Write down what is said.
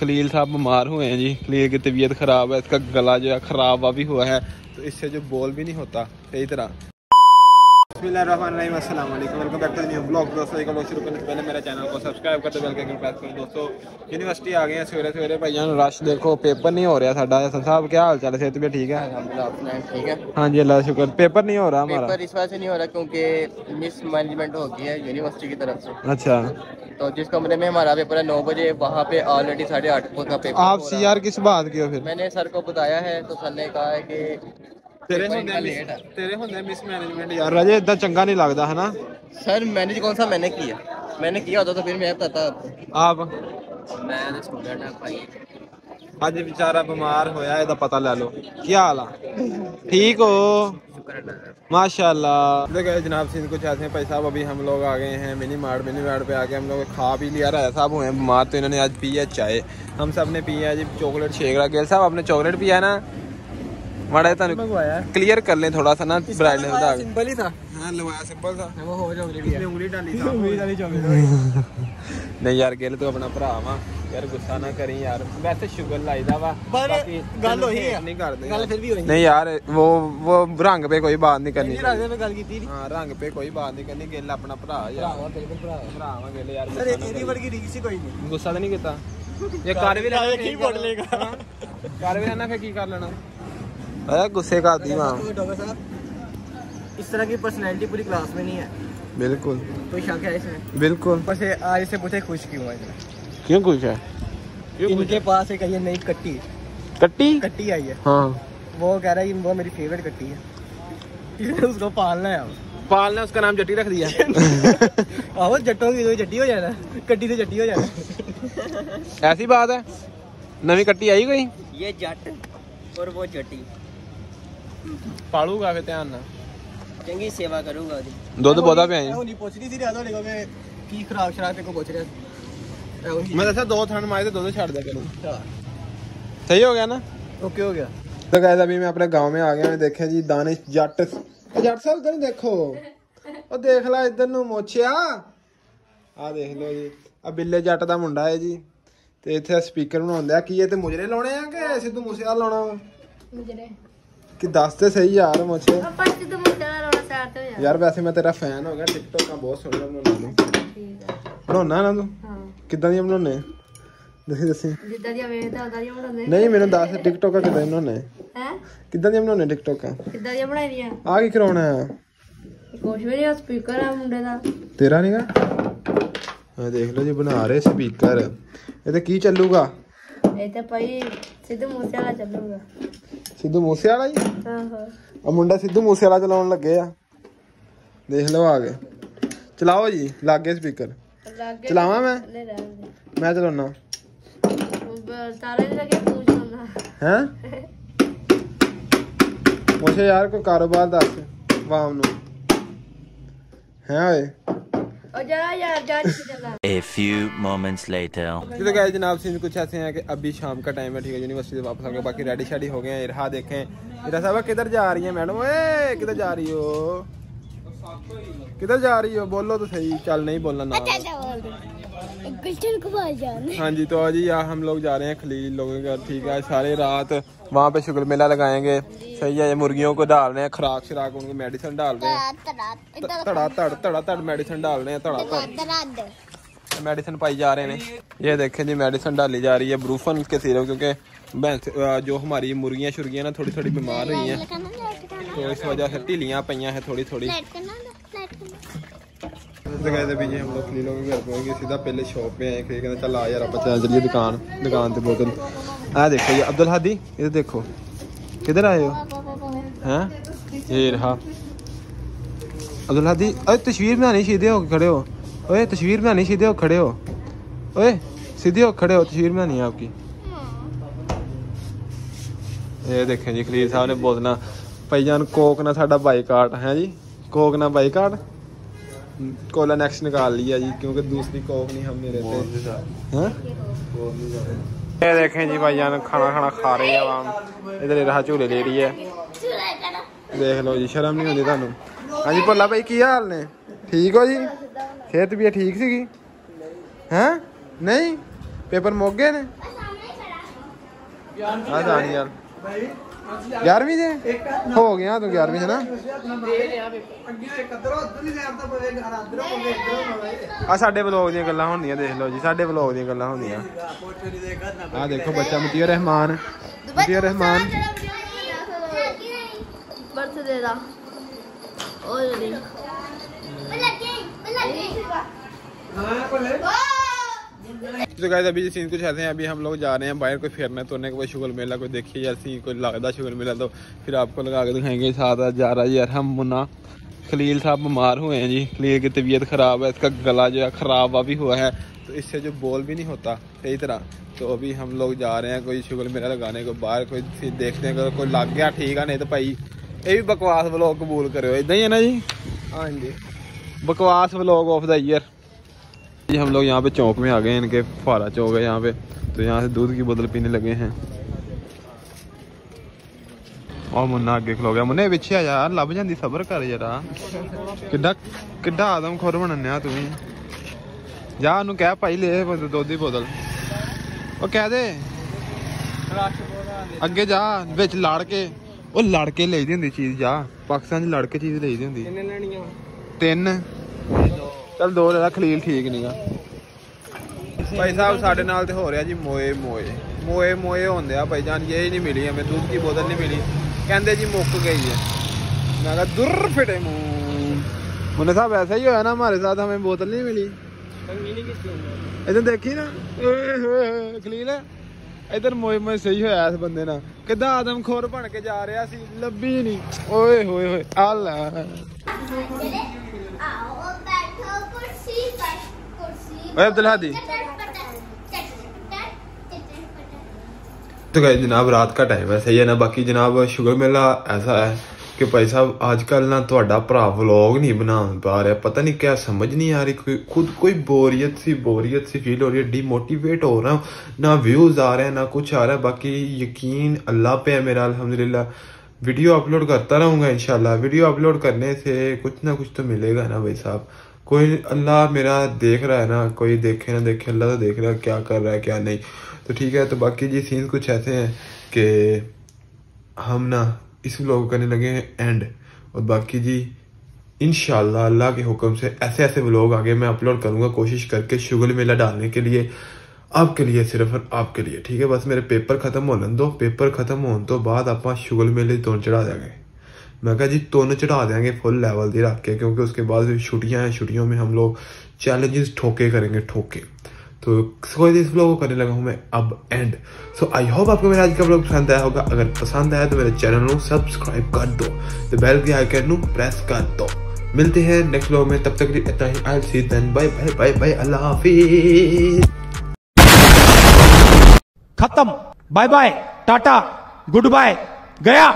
खलील साहब बीमार हुए हैं जी। खलील की तबीयत खराब है इसका गला जो है खराब अभी हुआ है। तो इससे जो बोल भी नहीं होता सही तरह। Welcome back to new blog. दोस्तों एक ब्लॉग शुरू करने से पहले मेरे चैनल को सब्सक्राइब करते बेल आइकन प्रेस करो। दोस्तों यूनिवर्सिटी आ गए हैं सवेरे सवेरे। भाईजान रश देखो पेपर नहीं हो रहा साडा। हसन साहब क्या हाल चाल है? सेहत भी ठीक है? ठीक है। हाँ जी अल्लाह शुक्र। पेपर नहीं हो रहा हमारा? पेपर इस वजह से नहीं हो रहा क्योंकि मिस मैनेजमेंट हो गई है यूनिवर्सिटी की तरफ़ से। अच्छा। तो जिस कमरे में हमारा पेपर है नौ बजे वहाँ पे ऑलरेडी साढ़े आठ का पेपर आप हो सी रहा आर किस बात की हो फिर है। मैंने सर को बताया है तो सर ने कहा है कि ਤੇਰੇ पेपर ਹੁੰਦੇ इनका लेट है ਤੇਰੇ ਹੁੰਦੇ ਮਿਸਮੈਨੇਜਮੈਂਟ ਯਾਰ ਰਾਜੇ ਇਦਾਂ ਚੰਗਾ ਨਹੀਂ ਲੱਗਦਾ ਹਨਾ सर मैनेज कौन सा मैंने किया मैंने किया होता तो फिर मैं बताता आपको ਆਪ मैं स्टूडेंट है भाई ਅੱਜ ਵਿਚਾਰਾ ਬਿਮਾਰ ਹੋਇਆ ਇਹਦਾ ਪਤਾ ਲੈ ਲਓ ਕੀ ਹਾਲ ਆ ठीक हो अल्लाह माशाल्लाह। देखो जनाब सिंह कुछ ऐसे हैं भाई साहब अभी हम लोग आ गए हैं मिनी मार्ट मिनी मार्ट पे आके हम लोग खा पी लिया। राजा साहब हुए हैं बीमार तो इन्होंने आज पी है चाय। हम सबने पी है जी चॉकलेट शेक रहा गेल साहब आपने चॉकलेट पिया है ना? माड़ा तुम क्लियर कर लें थोड़ा सा ना ब्राइटनेस बता के सिंपल ही था। हाँ लगवाया सिंपल था वो हो चॉकलेट है उंगली डाली था उंगली डाली चॉकलेट। नहीं यार गेल तू अपना भरा वा। यार गुस्सा ना करी यार वैसे शुगर लाईदा वा पर बाकी गल तैनूं होई है। hate नहीं करते गल फिर भी होई नहीं यार वो वो रंग पे कोई बात नहीं करनी राजे में गल की थी हाँ रंग पे कोई बात नहीं करनी गिल अपना भरा यार भरावा बिल्कुल भरावा भरा वा गिल यार सर गुस्सा ना ਇਹਦੀ करी। ਵਰਗੀ ਰੀਸ ਹੀ ਕੋਈ ਨਹੀਂ ਗੁੱਸਾ ਤਾਂ ਨਹੀਂ ਕੀਤਾ ਇਹ ਕਰ ਵੀ ਲੈਣਾ ਕੀ ਬੋਲ ਲੇਗਾ ਕਰ ਵੀ ਲੈਣਾ ਫੇਰ ਕੀ ਕਰ ਲੈਣਾ ਅਰੇ ਗੁੱਸੇ ਕਰਦੀ ਮਾਂ डॉक्टर साहब इस तरह की पर्सनैलिटी पूरी क्लास में नहीं है बिल्कुल कोई शक है इसमें बिल्कुल बस ये आज से पूछे खुश क्यों है क्यों पूछा इनके पास एक आई है नई कट्टी। कट्टी? कट्टी आई है। हाँ। वो कह रहा है वो मेरी फेवरेट कट्टी है। उसको पालना है पाल ने उसका नाम जट्टी रख दिया। आओ जट्टों की तो जट्टी हो जाना। कट्टी से जट्टी हो जाना। ऐसी बात है? नवी कट्टी आई कोई? ये जट और वो जट्टी पालूगा फिर ध्यान ना। चंगी सेवा करूँगा दुध पौधा पे आई। नहीं पहुंचनी थी ज़्यादा देखो मैं की खराब शराब को पहुँच रहा मैं दसा दो थन मारे तो दुध छड़ दिया करूँ सही हो गया ना ओके हो गया तो गाइस अभी मैं अपने गांव में आ गया मैं देखा जी दानिश जट ओ जट साहब इधर देखो ਉਹ ਦੇਖ ਲੈ ਇੱਧਰ ਨੂੰ ਮੋਛਿਆ ਆ ਦੇਖ ਲਓ ਜੀ ਆ ਬਿੱਲੇ ਜੱਟ ਦਾ ਮੁੰਡਾ ਹੈ ਜੀ ਤੇ ਇੱਥੇ ਸਪੀਕਰ ਬਣਾਉਂਦਾ ਕੀ ਇਹ ਤੇ ਮੁਜਰੇ ਲਾਉਣੇ ਆ ਕਿ ਸਿੱਧੂ ਮੂਸੇਵਾਲਾ ਲਾਉਣਾ ਵਾ ਮੁਜਰੇ ਕਿ ਦੱਸ ਤੇ ਸਹੀ ਯਾਰ ਮੋਛੇ ਆਪਾਂ ਸਿੱਧੂ ਮੂਸੇਵਾਲਾ ਲਾਉਣਾ ਸਟਾਰਟ ਹੋ ਜਾ ਯਾਰ ਵੈਸੇ ਮੈਂ ਤੇਰਾ ਫੈਨ ਹੋ ਗਿਆ ਟਿਕਟੋਕਾਂ ਬਹੁਤ ਸੋਹਣਾ ਬਣਾਉਂਦਾ ਤੂੰ ਠੀਕ ਆ ਬਣਾਉਣਾ ਨਾ ਤੂੰ ਹਾਂ ਕਿੱਦਾਂ ਦੀਆਂ ਬਣਾਉਣੇ ਦੱਸੀ ਦੱਸੀ। ਜਿੱਦਾਂ ਦੀ ਵੇਖਦਾ ਉਦਾਂ ਦੀ ਬਣਾਉਂਦੇ ਨਹੀਂ ਮੈਨੂੰ ਦੱਸ ਟਿਕਟੋਕਾਂ ਕਿੱਦਾਂ ਦੀਆਂ ਬਣਾਉਣੇ ਹੈ? ਕਿੱਦਾਂ ਦੀਆਂ ਬਣਾਉਣੇ ਟਿਕਟੋਕਾਂ? ਕਿੱਦਾਂ ਦੀਆਂ ਬਣਾਈ ਦੀਆਂ? ਆ ਕੀ ਕਰਾਉਣਾ ਆ? ਕੁਛ ਵੀ ਨਹੀਂ ਸਪੀਕਰ ਆ ਮੁੰਡੇ ਦਾ। ਤੇਰਾ ਨਹੀਂਗਾ ਆ ਦੇਖ ਲਓ ਜੀ ਬਣਾ ਰਹੇ ਸਪੀਕਰ। ਇਹ ਤੇ ਕੀ ਚੱਲੂਗਾ? ਇਹ ਤਾਂ ਭਾਈ ਸਿੱਧੂ ਮੂਸੇਵਾਲਾ ਚੱਲੂਗਾ। ਸਿੱਧੂ ਮੂਸੇਵਾਲਾ ਜੀ? ਆਹੋ। ਆ ਮੁੰਡਾ ਸਿੱਧੂ ਮੂਸੇਵਾਲਾ ਚਲਾਉਣ ਲੱਗੇ ਆ। ਦੇਖ ਲਓ ਆ ਗਏ ਚਲਾਓ ਜੀ ਲਾਗੇ ਸਪੀਕਰ। चलावा मैं? मैं चलाना। हैं? मुझे यार कोई कारोबार दस। वाम है ओए A few moments later. तो गाइस जनाब सीन कुछ ऐसे हैं कि अभी शाम का टाइम है ठीक है यूनिवर्सिटी से वापस आकर बाकी रेडी शेडी हो गए हैं इरहा देखें। इरहा साहब किधर जा रही है मैडम? ओए किधर जा रही हो? किधर जा रही हो बोलो तो सही चल नहीं बोलना ना गुलशन कुमार जान हाँ जी तो आज यहाँ हम लोग जा रहे हैं खलील लोगों का ठीक है सारे रात वहाँ पे शुक्र मेला लगाएँगे सही है मुर्गियों को डाल रहे हैं खुराक शराक उनको मेडिसिन डाल रहे हैं धड़ा धड़ धड़ा धड़ मेडिसिन डाल रहे हैं धड़ा धड़ मेडिसिन पाई जा रहे हैं ये देखें जी मेडिसिन डाली जा रही है ब्रूफन के सिरप क्योंकि जो हमारी मुर्गियाँ शुर्गियाँ ना थोड़ी थोड़ी बीमार रही हैं तो इस वजह से ढीलियाँ पईयाँ हैं थोड़ी थोड़ी तस्वीर बनानी सीधे हो खड़े हो ओए तस्वीर बनानी सीधे हो खड़े हो ओए सीधे हो खड़े हो तस्वीर बनानी है आपकी ये देखें जी खलील साहब ने बोतना भाईजान कोक ना साडा है जी कोक ना बाईकाट कोला नेक्स्ट निकाल लिया जी क्योंकि दूसरी कोक नहीं हम नहीं रहते हैं ये देखें जी भाईजान खाना खाना खा रहे हैं आवाम इधर रहा झूले ले रही है देख लो जी शर्म नहीं होती ਤੁਹਾਨੂੰ ਹਾਂਜੀ ਭੱਲਾ ਭਾਈ ਕੀ ਹਾਲ ਨੇ ਠੀਕ ਹੋ ਜੀ ਸਿਹਤ ਵੀ ਠੀਕ ਸੀਗੀ ਹੈ ਨਹੀਂ ਪੇਪਰ ਮੁੱਕ ਗਏ ਨੇ ਆ ਜਾਣੀ ਯਾਰ 11ਵੀਂ ਦੇ ਹੋ ਗਿਆ ਤੂੰ 11ਵੀਂ ਹੈ ਨਾ ਆ ਸਾਡੇ ਵਲੌਗ ਦੀਆਂ ਗੱਲਾਂ ਹੁੰਦੀਆਂ ਦੇਖ ਲਓ ਜੀ ਸਾਡੇ ਵਲੌਗ ਦੀਆਂ ਗੱਲਾਂ ਹੁੰਦੀਆਂ ਆ ਦੇਖੋ ਬੱਚਾ ਮਤੀਆ ਰਹਿਮਾਨ ਮਤੀਆ ਰਹਿਮਾਨ बर्थडे ਦਾ ਉਹ ਜਿਹੜੀ तो गाइस अभी सीन कुछ ऐसे हैं अभी हम लोग जा रहे हैं बाहर कोई फिरने तुरने कोई शुगर मेला कोई देखिए यार सीन कोई लगता शुगर मेला तो फिर आपको लगा के दिखाएँगे साथ जा रहा है। यार हम मुन्ना खलील साहब बीमार हुए हैं जी। खलील की तबीयत ख़राब है इसका गला जो है ख़राब अभी हुआ है तो इससे जो बोल भी नहीं होता सही तरह। तो अभी हम लोग जा रहे हैं कोई शुगर मेला लगाने को बाहर कोई सीन देखते हैं कोई लग गया ठीक है नहीं तो भाई ये भी बकवास व्लॉग कबूल करो इदा ही है ना जी? हाँ जी। बकवास व्लॉग ऑफ़ द ईयर जी हम लोग यहाँ पे चौक में आ गए इनके फारा चौक है यहाँ पे। तो यहाँ से दूध की बोतल पीने लगे हैं। और मुन्ना अगे खलो गया। मुन्ने पिछे यार लभ जाती सबर कर जरा। किड्डा किड्डा आदम खोर बनने तुम्हें जा उन्होंने कह पाई ले दुध की बोतल। वो कह दे। अगे जा बिच लाड़ के वो लड़ ले चीज़ जा। पाकिस्तान लड़ चीज़ ले दी होंगी तीन ਚੱਲ ਦੋ ਲੈ ਲਾ, ਖਲੀਲ ਠੀਕ ਨਹੀਂਗਾ ਭਾਈ ਸਾਹਿਬ ਸਾਡੇ ਨਾਲ ਤੇ ਹੋ ਰਿਹਾ ਜੀ ਮੋਏ ਮੋਏ। ਮੋਏ ਮੋਏ ਹੁੰਦੇ ਆ ਭਾਈ ਜਾਨ ਇਹ ਨਹੀਂ ਮਿਲੀ ਹਮੇ ਦੁੱਧ ਦੀ ਬੋਤਲ ਨਹੀਂ ਮਿਲੀ। ਕਹਿੰਦੇ ਜੀ ਮੁੱਕ ਗਈ ਹੈ ਮੈਂ ਕਿਹਾ ਦੁਰ ਫਿਟੇ ਮੂੰਹ। ਮੁੰਨੇ ਸਾਹਿਬ ਐਸਾ ਹੀ ਹੋਇਆ ਨਾ ਹਮਾਰੇ ਸਾਥ ਹਮੇ ਬੋਤਲ ਨਹੀਂ ਮਿਲੀ। ਇਧਰ ਦੇਖੀ ਨਾ। ਖਲੀਲ। ਇਧਰ ਮੋਏ ਮੋਏ ਸਹੀ ਹੋਇਆ ਇਸ ਬੰਦੇ ਨਾਲ। ਕਿਦਾਂ ਆਦਮਖੋਰ ਬਣ ਕੇ ਜਾ ਰਿਹਾ ਸੀ ਲੱਭੀ ਨਹੀਂ ਓਏ ਹੋਏ ਹੋਏ ਆ ਓਏ ਅਬਦੁਲ हादी तो गए जनाब रात का टाइम है सही है ना बाकी जनाब शुगर मेला ऐसा है कि भाई साहब आजकल ना ਤੁਹਾਡਾ ਭਰਾ ਵਲੌਗ ਨਹੀਂ ਬਣਾ ਪਾ ਰਿਹਾ ਪਤਾ नहीं क्या समझ नहीं आ रही कोई खुद कोई बोरियत सी बोरियत सी फील हो रही है डिमोटिवेट हो रहा हूँ ना व्यूज आ रहे हैं ना कुछ आ रहा है बाकी यकीन अल्लाह पे है मेरा अल्हम्दुलिल्लाह वीडियो अपलोड करता रहूंगा इंशाल्लाह वीडियो अपलोड करने से कुछ ना कुछ तो मिलेगा ना भाई साहब कोई अल्लाह मेरा देख रहा है ना, कोई देखे ना देखे, अल्लाह तो देख रहा है क्या कर रहा है, क्या नहीं। तो ठीक है तो बाकी जी सीन्स कुछ ऐसे हैं कि हम ना इस व्लॉग करने लगे हैं एंड और बाकी जी इनशाला अल्लाह के हुक्म से ऐसे ऐसे व्लॉग आगे मैं अपलोड करूँगा कोशिश करके शुगर मेला डालने के लिए, आपके लिए सिर्फ़ और आपके लिए। ठीक है, बस मेरे पेपर खत्म होने दो पेपर खत्म होने तो बाद आप शुगर मेले तुन चढ़ा देंगे। मैं कहा जी, तुन चढ़ा देंगे फुल लेवल दी रख के, क्योंकि उसके बाद फिर छुट्टियाँ हैं, छुट्टियों में हम लोग चैलेंजेस ठोके करेंगे, ठोके। तो कोई इस ब्लॉग को करने लगा हूँ मैं अब एंड सो आई होप आपको मेरा आज का ब्लॉग पसंद आया होगा। अगर पसंद आया तो मेरे चैनल को सब्सक्राइब कर दो। तो बेल के आइकन को प्रेस कर दो। मिलते हैं नेक्स्ट ब्लॉग में, तब तक इतना ही। I see then bye bye bye bye अल्लाह हाफिज खत्म। Bye bye tata good bye गया।